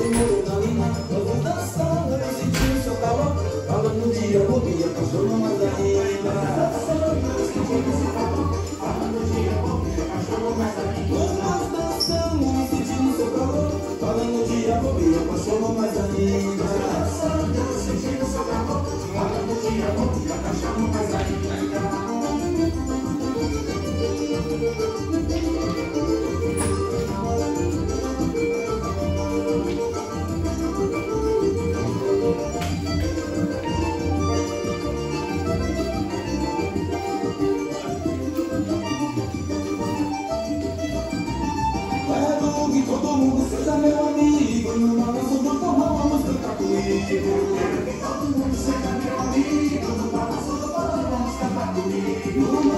Senhor, na eu vou dançar, eu o seu calor, falando de amor, minha canção não como mais amigas Eu sentindo seu amor Falando de amor E até chamo mais que todo mundo seja meu amigo numa Ooh.